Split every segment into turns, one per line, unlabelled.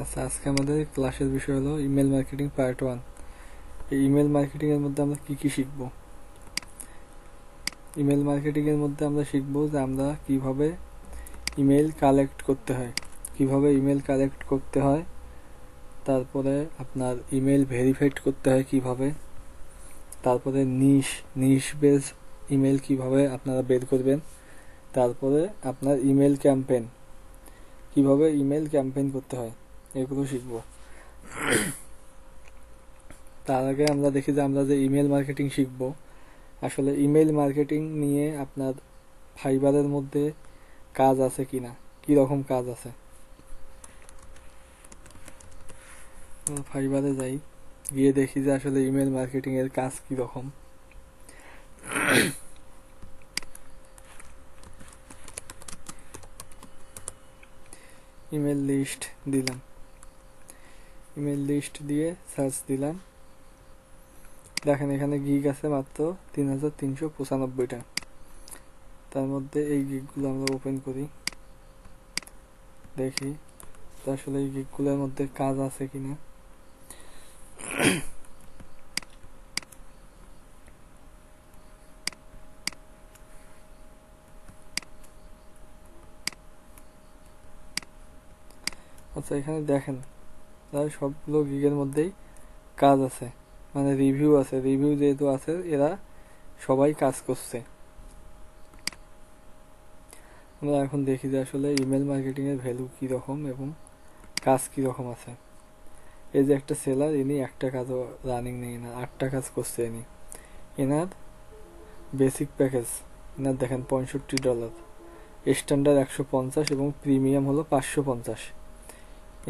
আচ্ছা আজকে আমাদের ক্লাসের বিষয় হলো ইমেল মার্কেটিং পার্ট ওয়ান এই ইমেল মার্কেটিংয়ের মধ্যে আমরা কি কি শিখব? ইমেল মার্কেটিংয়ের মধ্যে আমরা শিখব যে আমরা কীভাবে ইমেল কালেক্ট করতে হয়। কীভাবে ইমেল কালেক্ট করতে হয়? তারপরে আপনার ইমেল ভেরিফাইড করতে হয় কীভাবে? তারপরে নিশ নিশ বেস ইমেল কীভাবে আপনারা বের করবেন? তারপরে আপনার ইমেল ক্যাম্পেন কীভাবে ইমেল ক্যাম্পেইন করতে হয়? এগুলো শিখব। তার আগে আমরা দেখি যে আমরা যে ইমেল মার্কেটিং শিখব। আসলে ইমেল মার্কেটিং নিয়ে আপনার ফাইবারের মধ্যে কাজ আছে কিনা? কি রকম কাজ আছে? ফাইবারে যাই, গিয়ে দেখি যে আসলে ইমেল মার্কেটিং এর কাজ কি রকম ইমেল লিস্ট দিলাম। ইমেল লিস্ট দিয়ে সার্চ দিলাম। দেখেন এখানে গিগ আছে মাত্র তিন হাজার তিনশো পঁচানব্বইটা। তার মধ্যে এই গিগগুলো আমরা ওপেন করি। দেখি আসলে এই গিগগুলোর মধ্যে কাজ আছে কিনা। আচ্ছা এখানে দেখেন। তাহলে সবগুলো গিগের মধ্যেই কাজ আছে। মানে রিভিউ আছে। রিভিউ যেহেতু আছে, এরা সবাই কাজ করছে। আমরা এখন দেখি যে আসলে ইমেল মার্কেটিংয়ের ভ্যালু কীরকম এবং কাজ কীরকম আছে। এই যে একটা সেলার ইনি একটা কাজও রানিং নেই না আটটা কাজ করছে ইনি। এনার বেসিক প্যাকেজ এনার দেখেন পঁয়ষট্টি ডলার স্ট্যান্ডার্ড একশো পঞ্চাশ এবং প্রিমিয়াম হলো পাঁচশো পঞ্চাশ।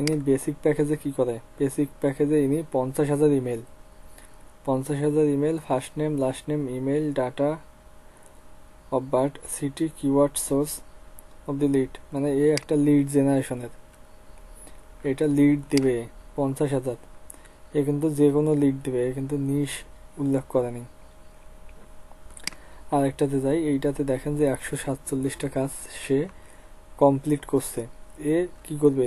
ইনি বেসিক প্যাকেজে কি করে? বেসিক প্যাকেজে ইনি পঞ্চাশ হাজার ইমেল পঞ্চাশ হাজার email first name last name email data of birth city keyword source of the lead মানে এ একটা লিড জেনারেশনের এটা লিড দিবে পঞ্চাশ হাজার। এ কিন্তু যে কোনো লিড দিবে, এ কিন্তু নিশ উল্লেখ করেনি। আরেকটাতে যাই, এইটাতে দেখেন যে একশো সাতচল্লিশটা কাজ সে কমপ্লিট করছে। এ কি করবে?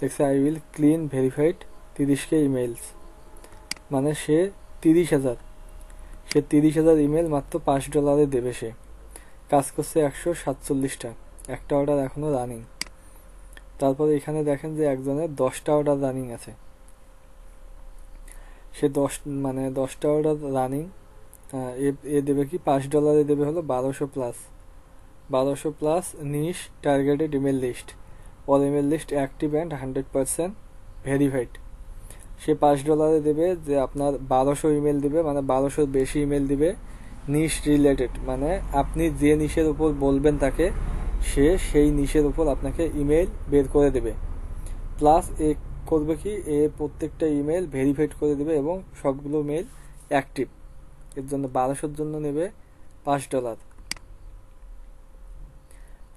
দেখছে আই উইল ক্লিন ভেরিফাইড তিরিশকে ইমেলস মানে সে তিরিশ হাজার। সে তিরিশ হাজার ইমেল মাত্র পাঁচ ডলারে দেবে সে। কাজ করছে একশো সাতচল্লিশটা। একটা অর্ডার এখনও রানিং তারপরে এখানে দেখেন যে একজনের দশটা অর্ডার রানিং আছে। সে দশ মানে দশটা অর্ডার রানিং এ দেবে কি পাঁচ ডলারে দেবে হলো বারোশো প্লাস বারোশো plus niche targeted email list all email list active and hundred percent verified সে পাঁচ ডলারে দেবে যে আপনার বারোশো ইমেল দিবে মানে বারোশোর বেশি ইমেল দিবে নিশ রিলেটেড মানে আপনি যে নিশের উপর বলবেন তাকে, সে সেই নিশের উপর আপনাকে ইমেল বের করে দেবে। প্লাস এ করবে কি? এ প্রত্যেকটা ইমেল ভেরিফাইড করে দেবে এবং সবগুলো মেল অ্যাক্টিভ এর জন্য বারোশোর জন্য নেবে পাঁচ ডলার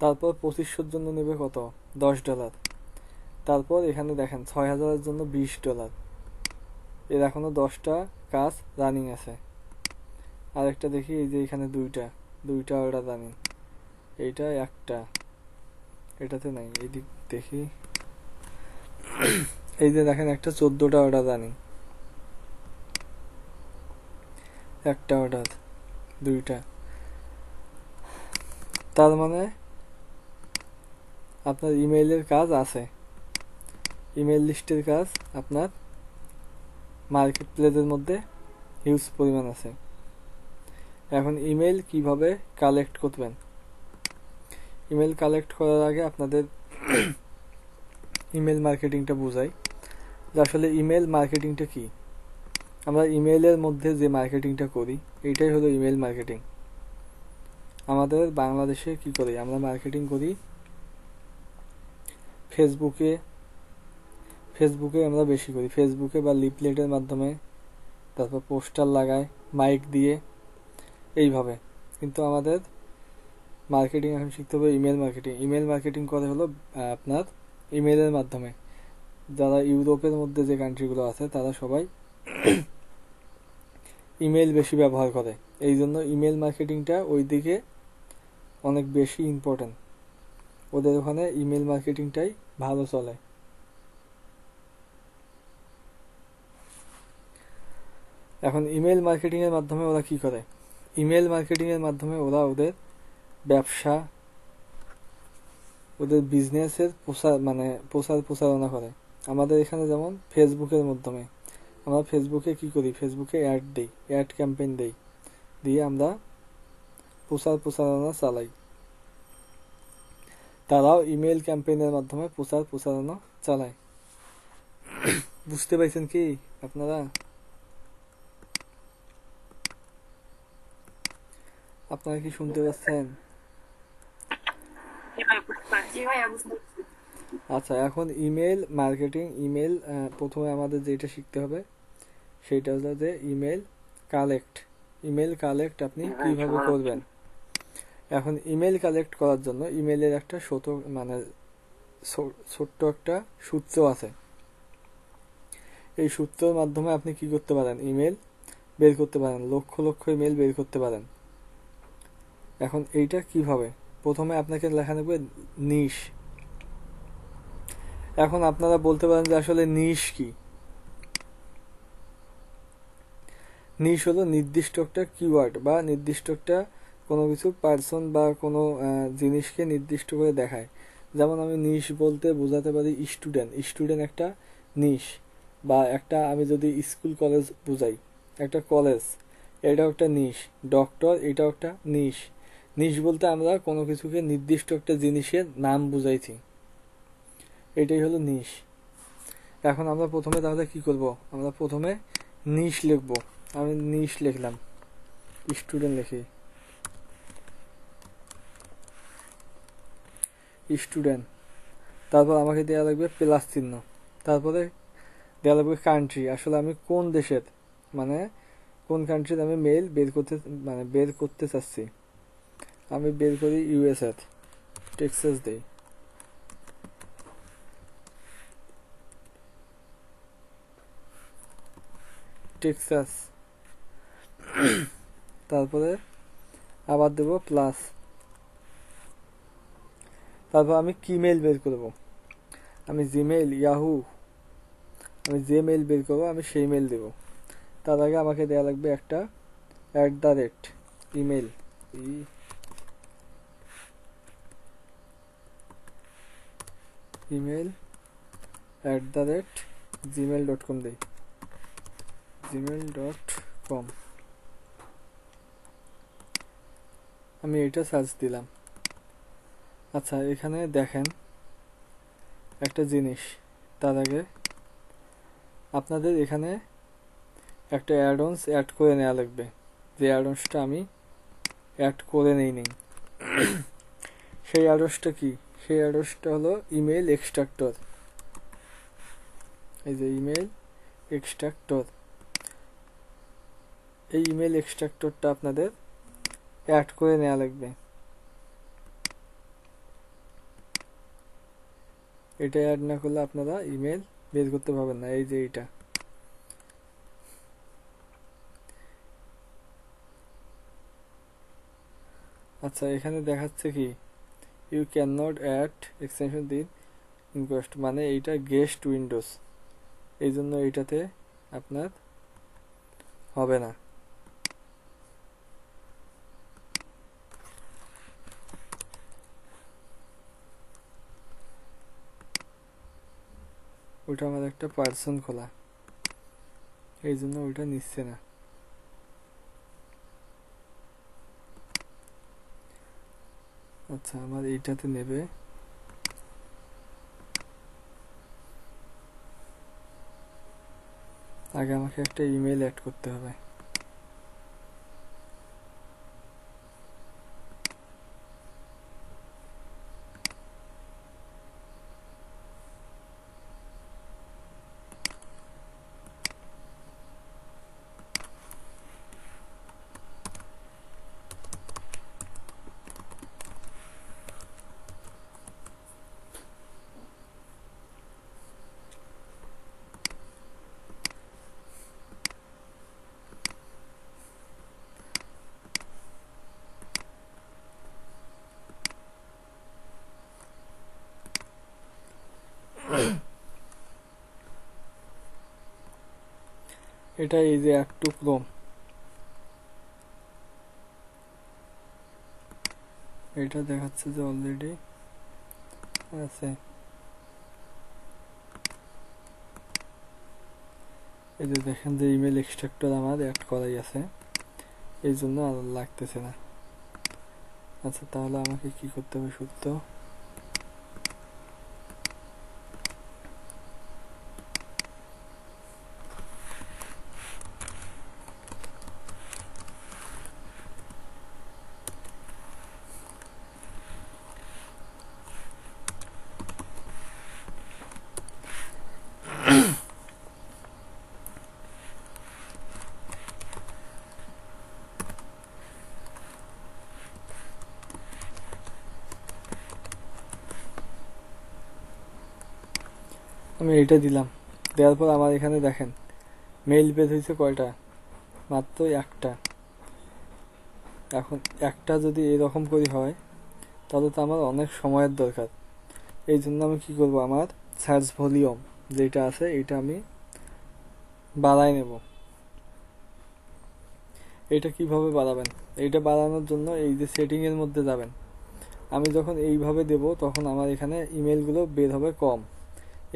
তারপর পঁচিশশোর জন্য নেবে কত? দশ ডলার। তারপর এখানে দেখেন ছয় হাজারের জন্য বিশ ডলার। এর এখনও দশটা কাজ রানিং আছে। আরেকটা দেখি, এই যে এখানে দুইটা। দুইটা অর্ডার রানিং এইটা একটা। এটাতে নাই, এদিক দেখি। এই যে দেখেন একটা চোদ্দটা অর্ডার রানিং একটা অর্ডার দুইটা। তার মানে আপনার ইমেইলের কাজ আছে। ইমেল লিস্টের কাজ আপনার মার্কেট প্লেসের মধ্যে হিউজ পরিমাণ আছে। এখন ইমেল কীভাবে কালেক্ট করবেন? ইমেল কালেক্ট করার আগে আপনাদের ইমেল মার্কেটিংটা বোঝাই। যে আসলে ইমেল মার্কেটিংটা কি? আমরা ইমেলের মধ্যে যে মার্কেটিংটা করি এইটাই হলো ইমেল মার্কেটিং আমাদের বাংলাদেশে কি করি? আমরা মার্কেটিং করি ফেসবুকে ফেসবুকে আমরা বেশি করি। ফেসবুকে বা লিপলেটের মাধ্যমে তারপর পোস্টার লাগায় মাইক দিয়ে, এইভাবে। কিন্তু আমাদের মার্কেটিং এখন শিখতে হবে ইমেল মার্কেটিং ইমেল মার্কেটিং করে হলো আপনার ইমেলের মাধ্যমে। যারা ইউরোপের মধ্যে যে কান্ট্রিগুলো আছে, তারা সবাই ইমেল বেশি ব্যবহার করে। এই জন্য ইমেল মার্কেটিংটা ওই দিকে অনেক বেশি ইম্পর্টেন্ট ওদের ওখানে ইমেল মার্কেটিংটাই ভালো চলে। এখন ইমেল মার্কেটিংয়ের মাধ্যমে ওরা কি করে? ইমেল মার্কেটিংয়ের মাধ্যমে ওরা ওদের ব্যবসা, ওদের বিজনেসের প্রসার মানে প্রসার প্রসারণা করে। আমাদের এখানে যেমন ফেসবুকের মাধ্যমে। আমরা ফেসবুকে কি করি? ফেসবুকে অ্যাড দিই অ্যাড ক্যাম্পেইন দিই। দিয়ে আমরা প্রসার প্রসারণা চালাই। তারাও ইমেল ক্যাম্পেইনের মাধ্যমে প্রচার প্রসারণা চালায়। বুঝতে পারছেন কি আপনারা? আপনারা কি শুনতে পাচ্ছেন? আচ্ছা এখন ইমেল মার্কেটিং ইমেল প্রথমে আমাদের যেটা শিখতে হবে সেটা হলো যে ইমেল কালেক্ট ইমেল কালেক্ট আপনি কীভাবে করবেন? এখন ইমেল কালেক্ট করার জন্য ইমেলের একটা ছোট মানে ছোট্ট একটা সূত্র আছে। এই সূত্রের মাধ্যমে আপনি কি করতে পারেন? ইমেল বের করতে পারেন। লক্ষ লক্ষ ইমেল বের করতে পারেন। এখন এইটা কীভাবে? প্রথমে আপনাকে লেখা নেবে নিশ এখন আপনারা বলতে পারেন যে আসলে নিশ কি? নিশ হলো নির্দিষ্ট একটা কিওয়ার্ড বা নির্দিষ্ট একটা কোনো কিছু পার্সন বা কোনো জিনিসকে নির্দিষ্ট করে দেখায়। যেমন আমি নিশ বলতে বোঝাতে পারি স্টুডেন্ট স্টুডেন্ট একটা নিশ বা একটা আমি যদি স্কুল কলেজ বুঝাই, একটা কলেজ এটাও একটা নিশ ডক্টর এটাও একটা নিশ নিশ বলতে আমরা কোনো কিছুকে নির্দিষ্ট একটা জিনিসের নাম বুঝাইছি। এটাই হলো নিশ এখন আমরা প্রথমে তাহলে কি করব? আমরা প্রথমে নিশ লিখব। আমি নিশ লিখলাম। স্টুডেন্ট লিখি। স্টুডেন্ট। তারপর আমাকে দেওয়া লাগবে প্লাস চিহ্ন। তারপরে দেওয়া লাগবে কান্ট্রি আসলে আমি কোন দেশের মানে কোন কান্ট্রির আমি মেল বের করতে মানে বের করতে চাচ্ছি? আমি বের করি ইউএসএ টেক্সাস দেই। টেক্সাস তারপরে আবার দেব প্লাস তারপর আমি কি মেল বের করব? আমি জিমেল ইয়াহু আমি যে মেল বের করব, আমি সেই মেল দেব। তার আগে আমাকে দেওয়া লাগবে একটা at the rate email email at the rate Gmail dot com দেই। জিমেল ডট কম আমি এটা সার্চ দিলাম। আচ্ছা এখানে দেখেন একটা জিনিস তার আগে। আপনাদের এখানে একটা অ্যাডন্স অ্যাড করে নেওয়া লাগবে। যে অ্যাডন্সটা আমি অ্যাড করে নেই নেই। সেই অ্যাডন্সটা কি? সেই অ্যাডন্সটা হলো ইমেল এক্সট্রাক্টর এই যে ইমেল এক্সট্রাক্টর এই ইমেল এক্সট্রাক্টরটা আপনাদের অ্যাড করে নেওয়া লাগবে। এটা অ্যাড না করলে আপনারা ইমেল বের করতে পারবেন না, এই যে এইটা। আচ্ছা এখানে দেখাচ্ছে কি? You can not add extension দিন ইনকোয়েস্ট মানে এইটা গেস্ট উইন্ডোজ এই জন্য এইটাতে আপনার হবে না। ওটা আমার একটা পার্সন খোলা। এই জন্য ওইটা নিচ্ছে না। আচ্ছা আমার এইটাতে নেবে। আগে আমাকে একটা ইমেল অ্যাড করতে হবে। এটা এই যে এক টু ক্রোম এটা দেখাচ্ছে যে অলরেডি আছে। এই যে দেখেন যে ইমেল এক্সট্রাক্টর আমার অ্যাড করাই আছে। এই জন্য আর লাগতেছে না। আচ্ছা তাহলে আমাকে কি করতে হবে সত্য আমি এইটা দিলাম। দেওয়ার পর আমার এখানে দেখেন মেইল পেজ হয়েছে কয়টা? মাত্র একটা। এখন একটা যদি এরকম করি হয়, তাহলে তো আমার অনেক সময়ের দরকার। এই জন্য আমি কি করব? আমার সার্চ ভলিউম যেটা আছে, এটা আমি বাড়াই নেব। এটা কীভাবে বাড়াবেন? এইটা বাড়ানোর জন্য এই যে সেটিং এর মধ্যে যাবেন। আমি যখন এইভাবে দেব, তখন আমার এখানে ইমেলগুলো বের হবে কম।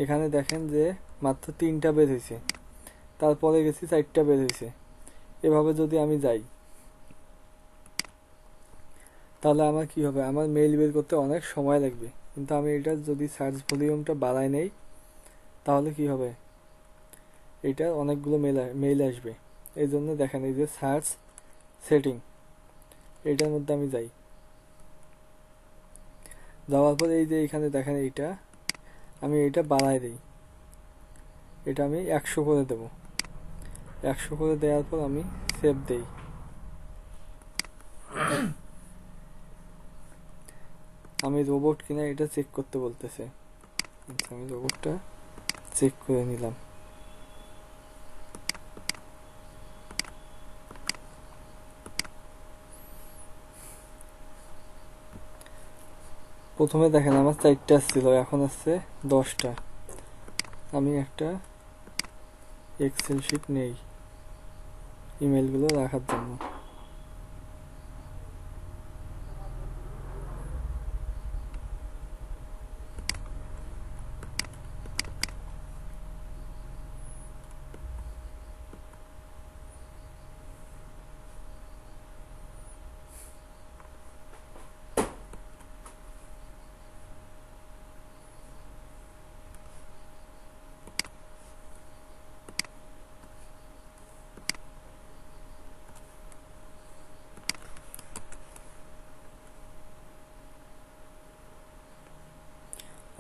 এখানে দেখেন যে মাত্র তিনটা বের হয়েছে তারপরে গেছি চারটা বের হয়েছে এভাবে যদি আমি যাই, তাহলে আমার কি হবে? আমার মেইল বের করতে অনেক সময় লাগবে। কিন্তু আমি এটা যদি সার্চ ভলিউমটা বাড়াই নেই, তাহলে কি হবে? এটা অনেকগুলো মেল মেইল আসবে। এই জন্য দেখেন এই যে সার্চ সেটিং এটার মধ্যে আমি যাই। যাওয়ার পর এই যে এখানে দেখেন এইটা। আমি এটা বাড়াই দিই। এটা আমি একশো করে দেব। একশো করে দেওয়ার পর আমি সেভ দেই। আমি রোবট কিনা এটা চেক করতে বলতেছে। আচ্ছা আমি রোবটটা চেক করে নিলাম। প্রথমে দেখেন, আমার চারটা ছিল, এখন আছে দশটা। আমি একটা এক্সেল শিট নেই ইমেলগুলো রাখার জন্য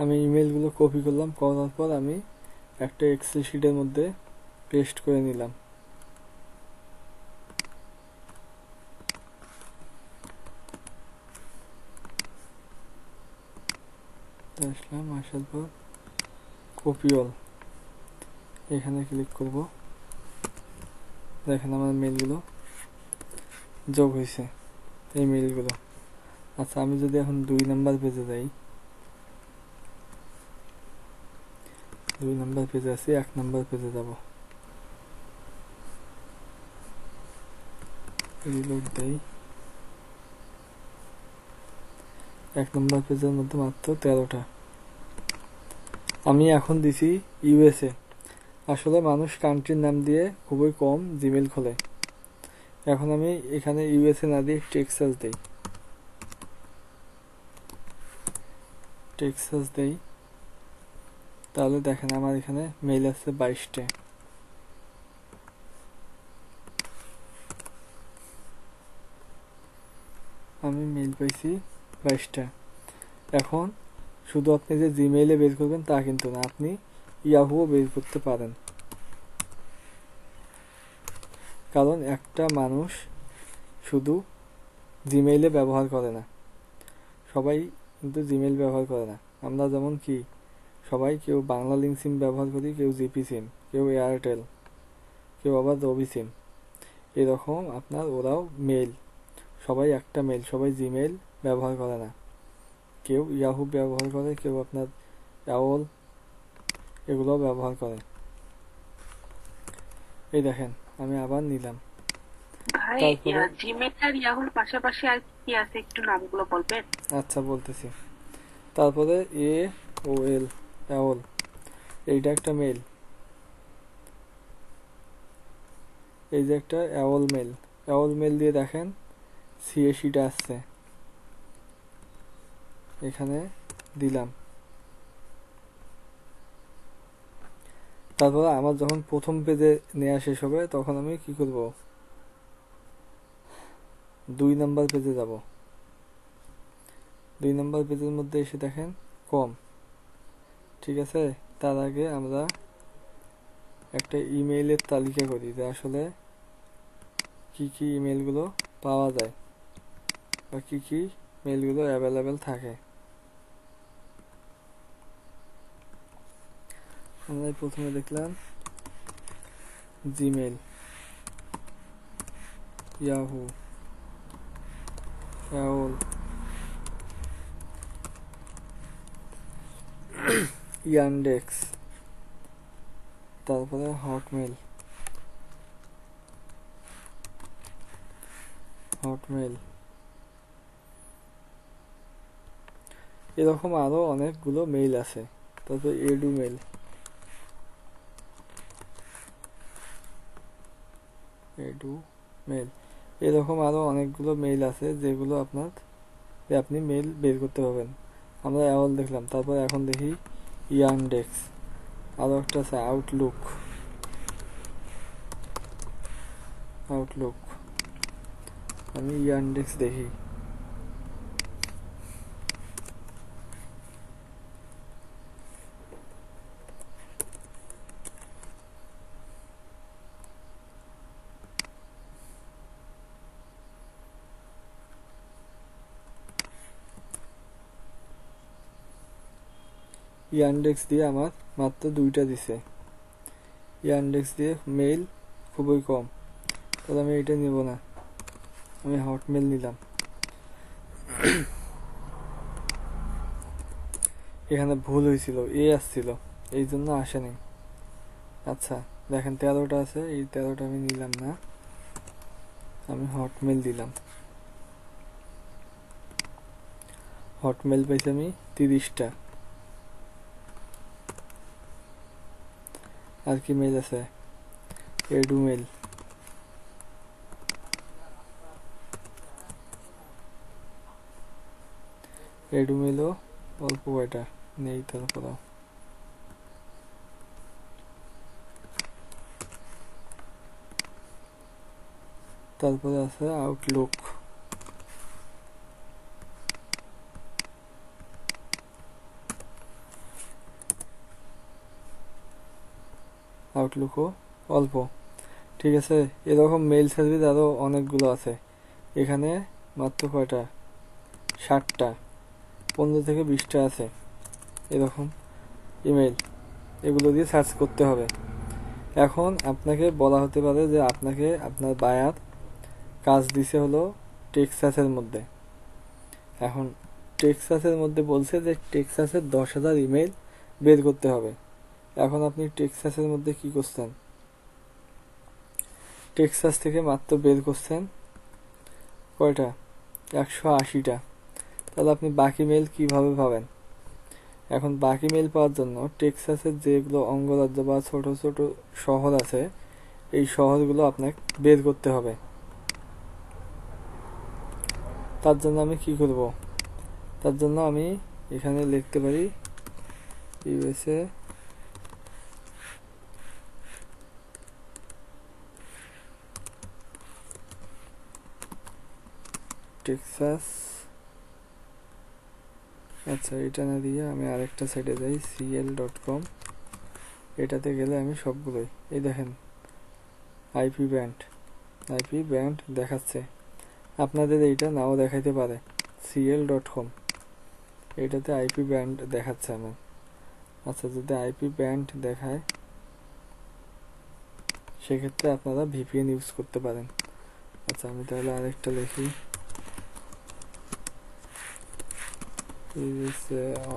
আমি ইমেলগুলো কপি করলাম করার পর আমি একটা এক্সেল শিটের মধ্যে পেস্ট করে নিলাম। আসলাম, আসার পর কপি অল এখানে ক্লিক করব। দেখেন আমার মেলগুলো যোগ হয়েছে, এই মেলগুলো আচ্ছা আমি যদি এখন দুই নাম্বার পেজে যাই দুই নাম্বার পেজে আছি, এক নাম্বার পেজে যাব। এক নম্বর পেজের মধ্যে মাত্র তেরোটা। আমি এখন দিছি ইউএসএ। আসলে মানুষ কান্ট্রির নাম দিয়ে খুবই কম জিমেল খোলে। এখন আমি এখানে ইউএসএ না দিয়ে টেক্সাস দেই। টেক্সাস দেই। তাহলে দেখেন আমার এখানে মেইল আছে বাইশটা। আমি মেইল পাইছি বাইশটা। এখন শুধু আপনি যে জিমেইলে বের করবেন তা কিন্তু না, আপনি ইয়াহুও বের করতে পারেন। কারণ একটা মানুষ শুধু জিমেইলে ব্যবহার করে না। সবাই কিন্তু জিমেইল ব্যবহার করে না। আমরা যেমন কি সবাই কেউ বাংলা লিঙ্ক সিম ব্যবহার করি কেউ জিপি সিম কেউ এয়ারটেল কেউ আবার রবি সিম এরকম আপনার ওরাও মেল সবাই একটা মেল সবাই জিমেল ব্যবহার করে না। কেউ ইয়াহু ব্যবহার করে কেউ আপনার অ্যাওল এগুলো ব্যবহার করে। এই দেখেন আমি আবার নিলাম।
ভাই জিমেল আর ইয়াহুর পাশাপাশি আর কি আছে? একটু নামগুলো বলবেন?
আচ্ছা বলতেছি। তারপরে এ ও এল অ্যাওল এইটা একটা মেল এই যে একটা অ্যাওল মেল অ্যাওল মেল দিয়ে দেখেন সিএসিটা আসছে। এখানে দিলাম। তারপরে আমার যখন প্রথম পেজে নেওয়া শেষ হবে, তখন আমি কি করব? দুই নাম্বার পেজে যাব। দুই নাম্বার পেজের মধ্যে এসে দেখেন কম। ঠিক আছে? তার আগে আমরা একটা ইমেইলের তালিকা করি যে আসলে কি কি ইমেলগুলো পাওয়া যায় বা কি কি মেলগুলো অ্যাভেলেবেল থাকে। আমরা প্রথমে দেখলাম জিমেল ইয়াহু অ্যাওল ইয়ান্ডেক্স তারপরে হটমেল হটমেল এরকম আরও অনেকগুলো মেইল আছে, তারপর এডু মেল এডু মেল এরকম আরও অনেকগুলো মেইল আছে যেগুলো আপনার আপনি মেইল বের করতে পারবেন। আমরা অ্যাওল দেখলাম, তারপর এখন দেখি ইয়ানডেক্স আরও একটা আছে আউটলুক আউটলুক আমি ইয়ানডেক্স দেখি। ইয়ানডেক্স দিয়ে আমার মাত্র দুইটা দিছে। ইয়ানডেক্স দিয়ে মেইল খুবই কম। তাহলে আমি এটা নিব না। আমি হটমেল নিলাম। এখানে ভুল হয়েছিল, এ আসছিল। এই জন্য আসেনি আচ্ছা দেখেন তেরোটা আছে, এই তেরোটা আমি নিলাম না। আমি হটমেল দিলাম। হটমেল পাইছি আমি তিরিশটা। আর কি মেল আছে এডু মেল এডু মেলও অল্প কয়টা নেই তারপরেও তারপরে আছে আউটলুক আউটলুকও অল্প ঠিক আছে, এরকম মেল সার্ভিস আরও অনেকগুলো আছে। এখানে মাত্র কয়টা? ষাটটা। পনেরো থেকে বিশটা আছে। এরকম ইমেল এগুলো দিয়ে সার্চ করতে হবে। এখন আপনাকে বলা হতে পারে যে আপনাকে আপনার বায়ার কাজ দিছে হলো টেক্সাসের মধ্যে। এখন টেক্সাসের মধ্যে বলছে যে টেক্সাসের দশ হাজার ইমেল বের করতে হবে। এখন আপনি টেক্সাসের মধ্যে কি করছেন? টেক্সাস থেকে মাত্র বের করছেন কয়টা? একশো আশিটা। তাহলে আপনি বাকি মেল কীভাবে পাবেন? এখন বাকি মেল পাওয়ার জন্য টেক্সাসের যেগুলো অঙ্গরাজ্য বা ছোট ছোট শহর আছে, এই শহরগুলো আপনাকে বের করতে হবে। তার জন্য আমি কি করব? তার জন্য আমি এখানে লিখতে পারি ইউএসএ টেক্সাস আচ্ছা এটা না দিয়ে আমি আরেকটা সাইটে যাই সিএল ডট কম এটাতে গেলে আমি সবগুলোই, এই দেখেন আইপি ব্যান্ড আইপি ব্যান্ড দেখাচ্ছে। আপনাদের এইটা নাও দেখাইতে পারে সিএল ডট কম এটাতে আইপি ব্যান্ড দেখাচ্ছে আমার। আচ্ছা যদি আইপি ব্যান্ড দেখায়, সেক্ষেত্রে আপনারা ভিপিএন ইউজ করতে পারেন। আচ্ছা আমি তাহলে আরেকটা লিখি।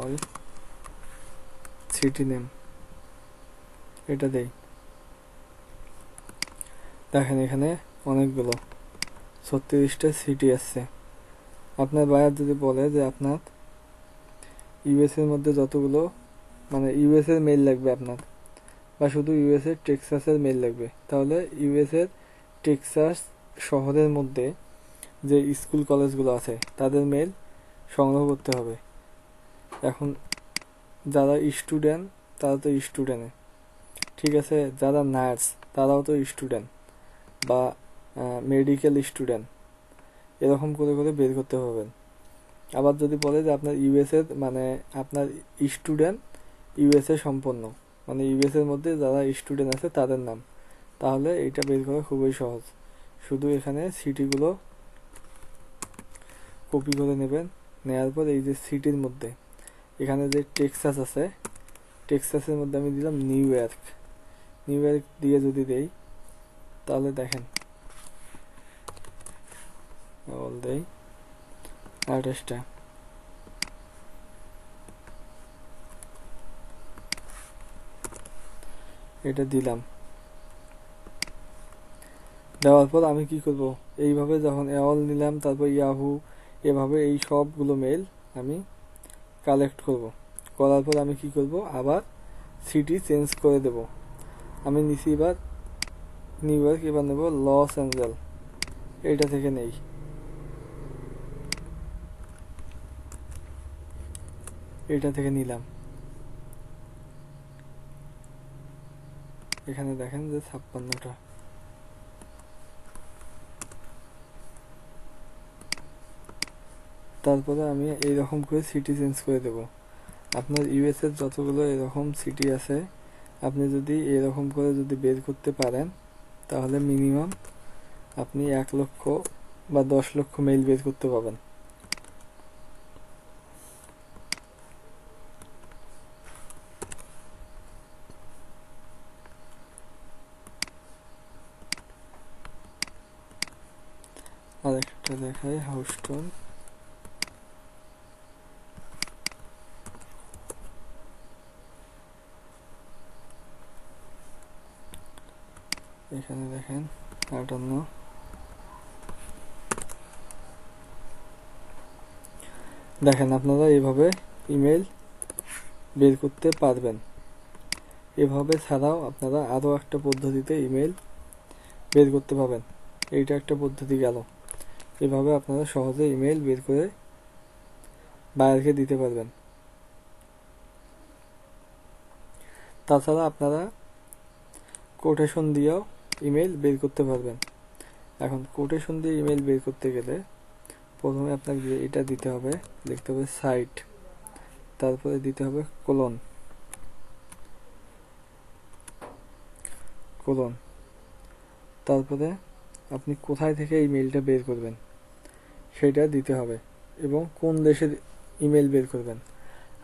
অল সিটি নেম এটা দেই। দেখেন, এখানে অনেকগুলো। ছত্রিশটা সিটি আসছে আপনার বায়ার যদি বলে যে আপনার ইউএস এর মধ্যে যতগুলো মানে ইউএস এর মেল লাগবে আপনার, বা শুধু ইউএস এর টেক্সাসের মেল লাগবে, তাহলে ইউএস এর টেক্সাস শহরের মধ্যে যে স্কুল কলেজগুলো আছে, তাদের মেল সংগ্রহ করতে হবে। এখন যারা স্টুডেন্ট তারা তো স্টুডেন্ট ঠিক আছে? যারা নার্স তারাও তো স্টুডেন্ট বা মেডিকেল স্টুডেন্ট এরকম করে করে বের করতে পারবেন আবার যদি বলে যে আপনার ইউএস এর মানে আপনার স্টুডেন্ট ইউএসএ সম্পন্ন মানে ইউএস এর মধ্যে যারা স্টুডেন্ট আছে তাদের নাম। তাহলে এটা বের করা খুবই সহজ। শুধু এখানে সিটিগুলো কপি করে নেবেন। নেওয়ার পর এই যে সিটির মধ্যে এখানে যে টেক্সাস আছে টেক্সাসের মধ্যে আমি দিলাম নিউ ইয়র্ক নিউ ইয়র্ক দিয়ে যদি দেই, তাহলে দেখেন। দেই আঠাশটা। এটা দিলাম। দেওয়ার পর আমি কি করব? এইভাবে যখন এওয়াল নিলাম, তারপর ইয়াহু এভাবে এই সবগুলো মেল আমি কালেক্ট করব। করার পর আমি কি করব? আবার সিটি চেঞ্জ করে দেব। আমি নিছি এবার নিউ ইয়র্ক এবার নেব লস অ্যাঞ্জেল এইটা থেকে নেই। এটা থেকে নিলাম। এখানে দেখেন যে ছাপ্পান্নটা। তারপরে আমি এইরকম করে সিটি চেঞ্জ করে দেব। আপনার ইউএস এর যতগুলো এরকম সিটি আছে, আপনি যদি এরকম করে যদি বের করতে পারেন, তাহলে মিনিমাম আপনি এক লক্ষ বা দশ লক্ষ মেইল বের করতে পারবেন। আর একটা দেখাই হাউস্টোন এখানে দেখেন আটান্ন দেখেন আপনারা এইভাবে ইমেল বের করতে পারবেন। এভাবে ছাড়াও আপনারা আরও একটা পদ্ধতিতে ইমেল বের করতে পারবেন। এইটা একটা পদ্ধতি গেল। এভাবে আপনারা সহজে ইমেল বের করে বাইরকে দিতে পারবেন। তাছাড়া আপনারা কোটেশন দিয়েও ইমেল বের করতে পারবেন। এখন কোটেশন দিয়ে ইমেল বের করতে গেলে প্রথমে আপনাকে এটা দিতে হবে লিখতে হবে সাইট তারপরে দিতে হবে কোলন কোলন তারপরে আপনি কোথায় থেকে ইমেলটা বের করবেন, সেটা দিতে হবে এবং কোন দেশের ইমেল বের করবেন।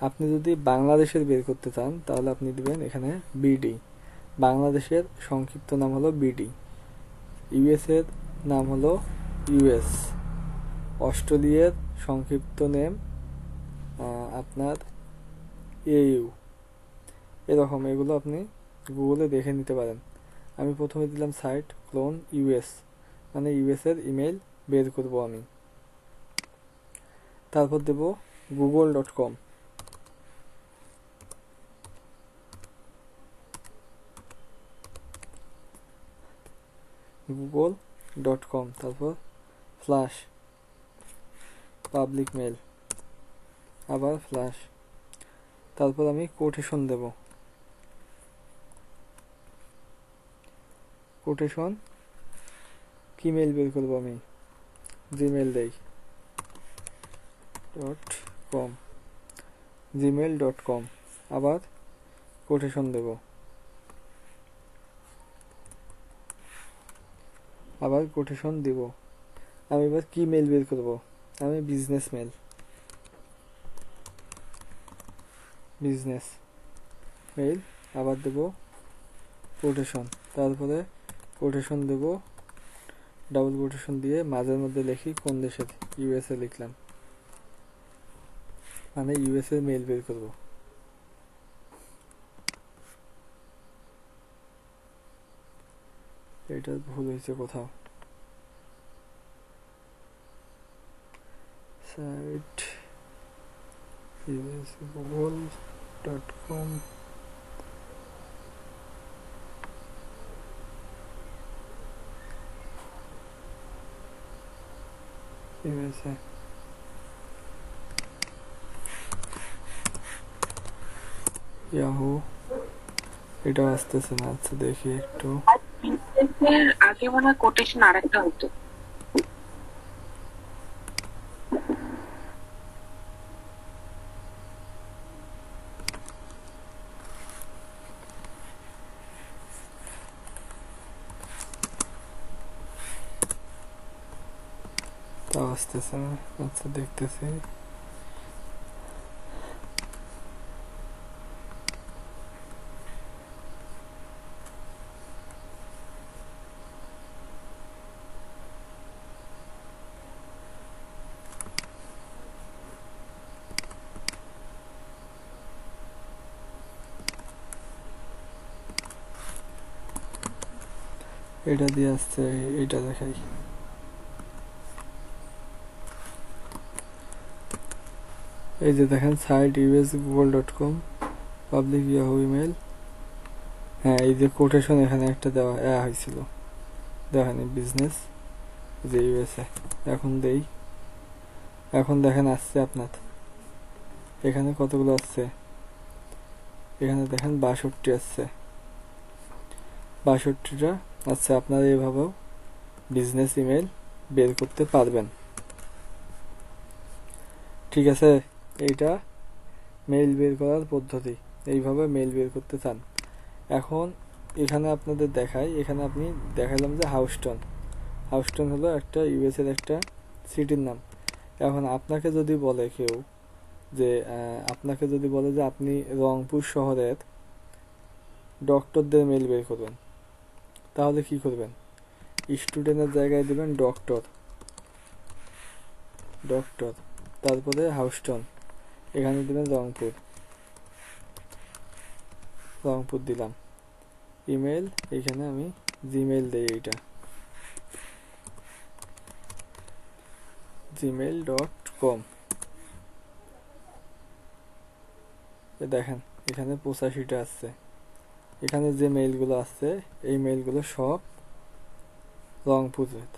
আপনি যদি বাংলাদেশের বের করতে চান, তাহলে আপনি দিবেন এখানে বিডি বাংলাদেশের সংক্ষিপ্ত নাম হলো বিডি। ইউএস এর নাম হলো ইউএস। অস্ট্রেলিয়ার সংক্ষিপ্ত নেম আপনার এইউ এরকম এগুলো আপনি গুগলে দেখে নিতে পারেন। আমি প্রথমে দিলাম সাইট, ক্লোন, ইউএস। মানে ইউএস এর ইমেল বের করব আমি। তারপর দেব Google dot com. Google dot com তারপর ফ্ল্যাশ পাবলিক মেল আবার ফ্ল্যাশ তারপর আমি কোটেশন দেব। কোটেশন কি মেল বের করব আমি? জিমেল দেই। Dot com Gmail dot com আবার কোটেশন দেব। আবার কোটেশন দিব। আমি এবার কি মেল বের করব? আমি বিজনেস মেল বিজনেস মেল আবার দেব কোটেশন তারপরে কোটেশন দেব ডাবল কোটেশন দিয়ে মাঝের মধ্যে লিখি কোন দেশের ইউএসএ লিখলাম। মানে ইউএসএ মেল বের করব। এটা ভুল হয়েছে কোথাও। Site Google dot com USA Yahoo এটা আসতেছে না আচ্ছা দেখি একটু।
এর আগে মনে হয় কোটেশন আরেকটা হতো।
আসতেছে আচ্ছা দেখতেছি। এটা দিয়ে আসছে এটা দেখাই। এই যে দেখেন site US Google dot com public Yahoo email হ্যাঁ এই যে কোটেশন এখানে একটা দেওয়া দেওয়া হয়েছিল। দেখেন বিজনেস যে ইউএসএ এখন দেই। এখন দেখেন আসছে আপনার। এখানে কতগুলো আসছে? এখানে দেখেন বাষট্টি আসছে। বাষট্টিটা আচ্ছা আপনারা এভাবেও বিজনেস ইমেল বের করতে পারবেন। ঠিক আছে, এইটা মেইল বের করার পদ্ধতি। এইভাবে মেইল বের করতে চান। এখন এখানে আপনাদের দেখাই, এখানে আপনি দেখালাম যে হাউস্টন হাউস্টন হলো একটা ইউএস এর একটা সিটির নাম। এখন আপনাকে যদি বলে কেউ যে আপনাকে যদি বলে যে আপনি রংপুর শহরের ডক্টরদের মেইল বের করবেন। তাহলে কি করবেন? স্টুডেন্টের জায়গায় দিবেন ডক্টর ডক্টর তারপরে হাউস্টন এখানে দিবেন রংপুর। রংপুর দিলাম। ইমেল এখানে আমি জিমেল দেই এইটা। জিমেল ডট কম দেখেন, এখানে পঁচাশিটা আসছে। এখানে যে মেইলগুলো আছে, এই মেইলগুলো সব রংপুরের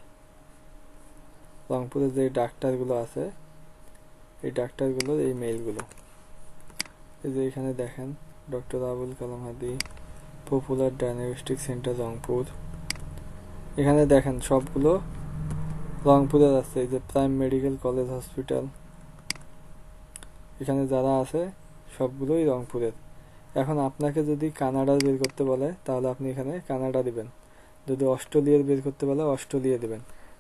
রংপুরের যে ডাক্তারগুলো আছে, এই ডাক্তারগুলোর এই মেইলগুলো এই যে এখানে দেখেন, doctor Abul Kalam Hadi popular diagnostic centre Rangpur. এখানে দেখেন, সবগুলো রংপুরের আছে, এই যে প্রাইম মেডিকেল কলেজ হসপিটাল এখানে যারা আছে, সবগুলোই রংপুরের। এখন আপনাকে যদি কানাডার বের করতে বলে, তাহলে আপনি এখানে কানাডা দিবেন। যদি অস্ট্রেলিয়ার বের করতে বলে, অস্ট্রেলিয়া দিবেন।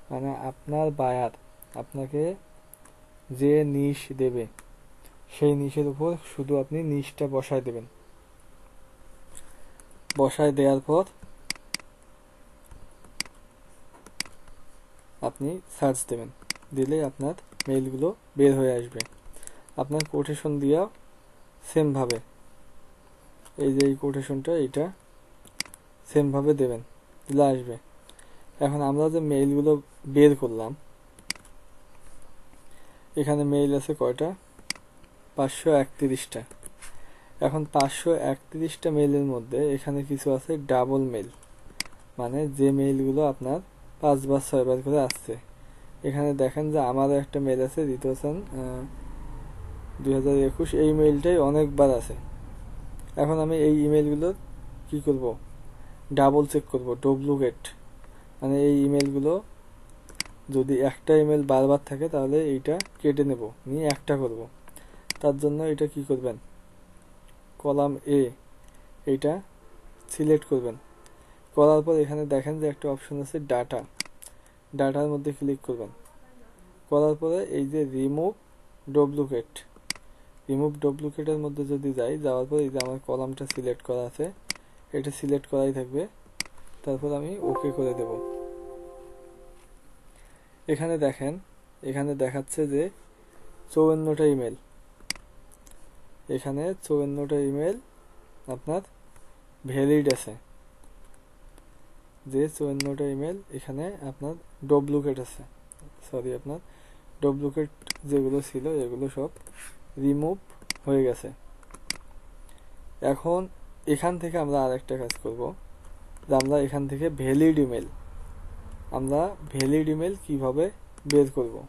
মানে আপনার বায়ার আপনাকে যে নিশ দেবে, সেই নিশের উপর শুধু আপনি নিশটা বসায় দেবেন। বসায় দেওয়ার পর আপনি সার্চ দেবেন। দিলে আপনার মেইলগুলো বের হয়ে আসবে। আপনার কোটেশন দিয়া সেমভাবে এই যে এই কোটেশনটা এটা সেমভাবে দেবেন, দিলে আসবে। এখন আমরা যে মেইলগুলো বের করলাম, এখানে মেইল আছে কয়টা? পাঁচশো একত্রিশটা। এখন পাঁচশো একত্রিশটা মেইলের মধ্যে এখানে কিছু আছে ডাবল মেইল মানে যে মেইলগুলো আপনার পাঁচবার, ছয়বার করে আসছে। এখানে দেখেন যে আমারও একটা মেইল আছে, দ্বিতীয় হাসান দুই হাজার একুশ, এই মেইলটাই অনেকবার আছে। এখন আমি এই ইমেলগুলো কি করব? ডাবল চেক করব ডুপ্লিকেট মানে এই ইমেলগুলো যদি একটা ইমেল বারবার থাকে তাহলে এইটা কেটে নেব, নিয়ে একটা করব। তার জন্য এটা কি করবেন? কলাম এ এইটা সিলেক্ট করবেন। করার পর এখানে দেখেন যে একটা অপশন আছে ডাটা ডাটার মধ্যে ক্লিক করবেন। করার পরে এই যে রিমুভ ডুপ্লিকেট রিমুভ ডুপ্লিকেটের মধ্যে যদি যাই, যাওয়ার পর এই যে আমার কলামটা সিলেক্ট করা আছে, এটা সিলেক্ট করাই থাকবে। তারপর আমি ওকে করে দেব। এখানে দেখেন, এখানে দেখাচ্ছে যে চৌয়ান্নটা ইমেল এখানে চৌয়ান্নটা ইমেল আপনার ভ্যালিড আছে। যে চুয়ান্নটা ইমেল এখানে আপনার ডুপ্লিকেট আছে। সরি আপনার ডুপ্লিকেট যেগুলো ছিল, এগুলো সব রিমুভ হয়ে গেছে। এখন এখান থেকে আমরা আরেকটা কাজ করব, যে আমরা এখান থেকে ভ্যালিড ইমেল আমরা ভ্যালিড ইমেল কীভাবে বের করব?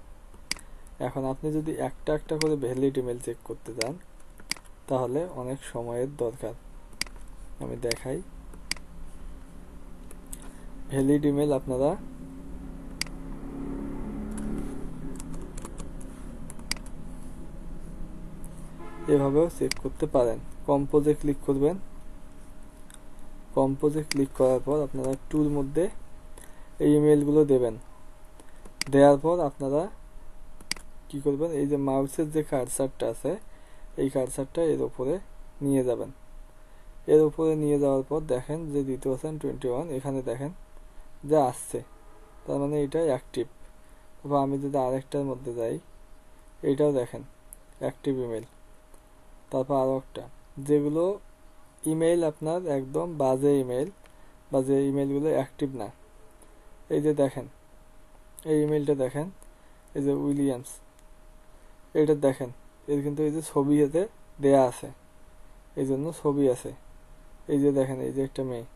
এখন আপনি যদি একটা একটা করে ভ্যালিড ইমেল চেক করতে যান, তাহলে অনেক সময়ের দরকার। আমি দেখাই। ভ্যালিড ইমেল আপনারা এভাবেও চেক করতে পারেন। কম্পোজে ক্লিক করবেন। কম্পোজে ক্লিক করার পর আপনারা টুর মধ্যে এই ইমেলগুলো দেবেন। দেওয়ার পর আপনারা কি করবেন? এই যে মাউসের যে কার্সারটা আছে, এই কার্সারটা এর উপরে নিয়ে যাবেন। এর উপরে নিয়ে যাওয়ার পর দেখেন যে দ্বিতীয় পার্সেন্ট টোয়েন্টি ওয়ান এখানে দেখেন যে আসছে। তার মানে এটা অ্যাক্টিভ তারপর আমি যদি আরেকটার মধ্যে যাই, এটাও দেখেন অ্যাক্টিভ ইমেল তারপর আরও একটা যেগুলো ইমেল আপনার একদম বাজে ইমেল বা যে ইমেলগুলো অ্যাক্টিভ না। এই যে দেখেন, এই ইমেলটা দেখেন, এই যে উইলিয়ামস, এটা দেখেন, এর কিন্তু এই যে ছবি এতে দেয়া আছে, এই জন্য ছবি আছে। এই যে দেখেন, এই যে একটা মেয়ে,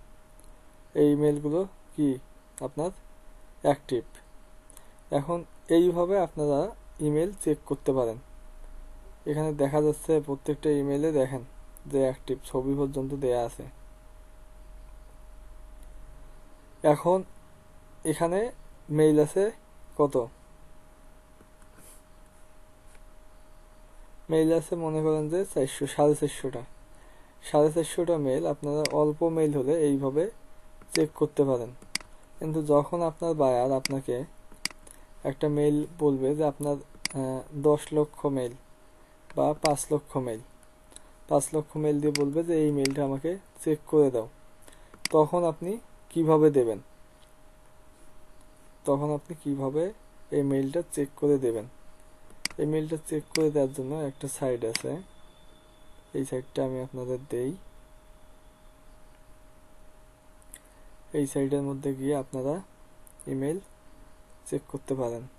এই ইমেলগুলো কি আপনার অ্যাক্টিভ এখন এইভাবে আপনারা ইমেল চেক করতে পারেন। এখানে দেখা যাচ্ছে প্রত্যেকটা ইমেলে দেখেন যে অ্যাক্টিভ ছবি পর্যন্ত দেয়া আছে। এখন এখানে মেইল আছে কত? মেইল আছে মনে করেন যে চারশো, সাড়ে চারশোটা। সাড়ে চারশোটা মেল আপনারা অল্প মেইল হলে এইভাবে চেক করতে পারেন। কিন্তু যখন আপনার বায়ার আপনাকে একটা মেইল বলবে যে আপনার দশ লক্ষ মেইল বা পাঁচ লক্ষ মেইল পাঁচ লক্ষ মেইল দিয়ে বলবে যে, এই মেইলটা আমাকে চেক করে দাও। তখন আপনি কীভাবে দেবেন? তখন আপনি কীভাবে এই মেইলটা চেক করে দেবেন? এই মেইলটা চেক করে দেওয়ার জন্য একটা সাইড আছে। এই সাইডটা আমি আপনাদের দেই। এই সাইডের মধ্যে গিয়ে আপনারা ইমেল চেক করতে পারেন।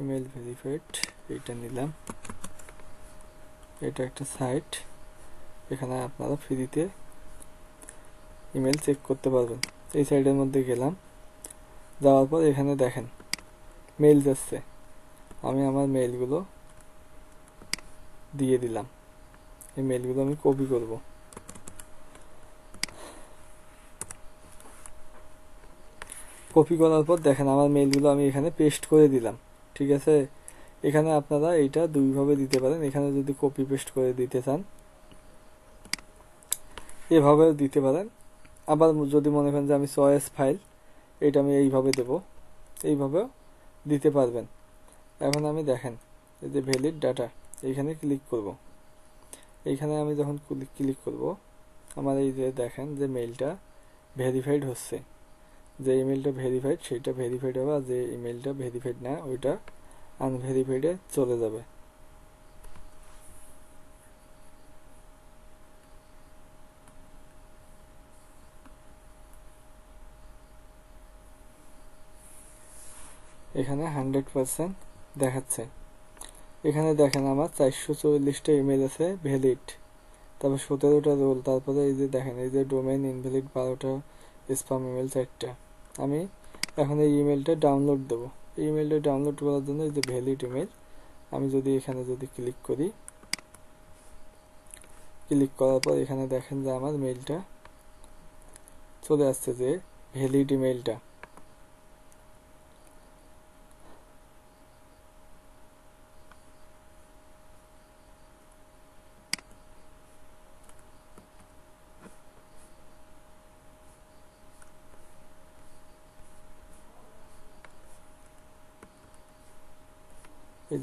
ইমেল ভেরিফাইড এইটা নিলাম এটা একটা সাইট এখানে আপনারা ফ্রিতে ইমেল চেক করতে পারবেন। এই সাইডের মধ্যে গেলাম। যাওয়ার পর এখানে দেখেন মেইল যাচ্ছে আমি আমার মেইলগুলো দিয়ে দিলাম। এই মেইলগুলো আমি কপি করব। কপি করার পর দেখেন, আমার মেইলগুলো আমি এখানে পেস্ট করে দিলাম। ঠিক আছে? এখানে আপনারা এইটা দুইভাবে দিতে পারেন। এখানে যদি কপি পেস্ট করে দিতে চান, এভাবেও দিতে পারেন। আবার যদি মনে করেন যে আমি চয়েস ফাইল এটা আমি এইভাবে দেব, এইভাবেও দিতে পারবেন। এখন আমি দেখেন, এই যে ভ্যালিড ডাটা এইখানে ক্লিক করব। এইখানে আমি যখন ক্লিক করব, আমার এই যে দেখেন যে মেইলটা ভেরিফাইড হচ্ছে। যে ইমেলটা ভেরিফাইড সেটা ভেরিফাইড হবে আর যে ইমেলটা ভেরিফাইড না, ওইটা আনভেরিফাইডে চলে যাবে। এখানে হান্ড্রেড পার্সেন্ট দেখাচ্ছে। এখানে দেখেন আমার চারশো চল্লিশটা ইমেল আছে ভ্যালিড তারপর সতেরোটা রোল তারপরে এই যে দেখেন, এই যে ডোমেন ইনভ্যালিড বারোটা স্পাম ইমেল সাইটটা আমি এখন এই ইমেলটা ডাউনলোড দেবো। এই ইমেলটা ডাউনলোড করার জন্য এই যে ভ্যালিড ইমেল আমি যদি এখানে যদি ক্লিক করি ক্লিক করার পর এখানে দেখেন যে আমার মেলটা চলে আসছে যে ভ্যালিড ইমেলটা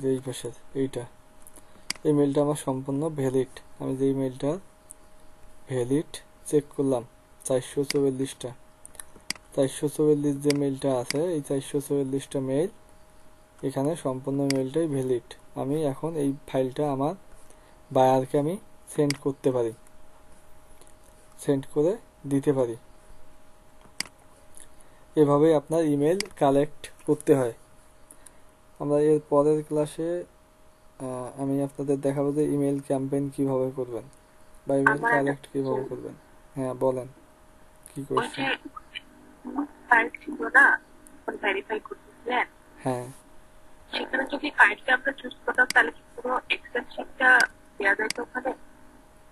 যে এই এইটা। এই মেলটা আমার সম্পূর্ণ ভ্যালিড আমি যে মেলটা ভ্যালিড চেক করলাম, চারশো চুয়াল্লিশটা। চারশো চুয়াল্লিশ যে মেলটা আছে, এই চারশো চুয়াল্লিশটা মেল এখানে সম্পূর্ণ মেলটাই ভ্যালিড আমি এখন এই ফাইলটা আমার বায়ারকে আমি সেন্ড করতে পারি। সেন্ড করে দিতে পারি। এভাবেই আপনার ইমেল কালেক্ট করতে হয়। আমরা এর পরের ক্লাসে আমি আপনাদের দেখাবো যে ইমেল ক্যাম্পেইন কীভাবে করবেন বা ইমেল কালেক্ট কীভাবে করবেন। হ্যাঁ বলেন। কি
যে ফাইল ছিল না? ভেরিফাই করতেছিলেন?
হ্যাঁ।
সেখানে যদি ফাইলটা আমরা চুজ করতাম তাহলে কি পুরো এক্সেল শিটটা দেওয়া যায় তো ওখানে?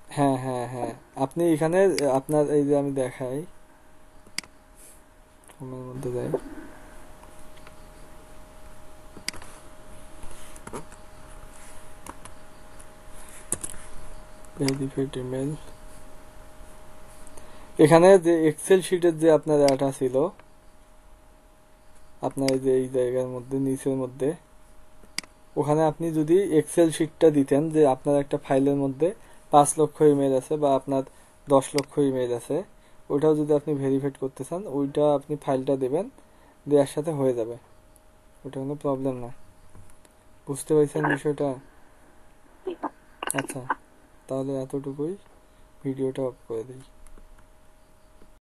হ্যাঁ হ্যাঁ হ্যাঁ। আপনি এখানে আপনার এই যে আমি দেখাই। হোমের মধ্যে যাই। এখানে যে এক্সেল শিটের যে আপনার ডাটা ছিল, আপনার যে এই জায়গার মধ্যে, নিচের মধ্যে, ওখানে আপনি যদি এক্সেল শিটটা দিতেন যে আপনার একটা ফাইলের মধ্যে পাঁচ লক্ষ ইমেল আছে বা আপনার দশ লক্ষ ইমেল আছে, ওইটাও যদি আপনি ভেরিফাইড করতে চান, ওইটা আপনি ফাইলটা দেবেন দেওয়ার সাথে হয়ে যাবে। ওটা কোনো প্রবলেম না। বুঝতে পারছেন বিষয়টা? আচ্ছা। তাহলে এতটুকুই। ভিডিওটা অফ করে দিই।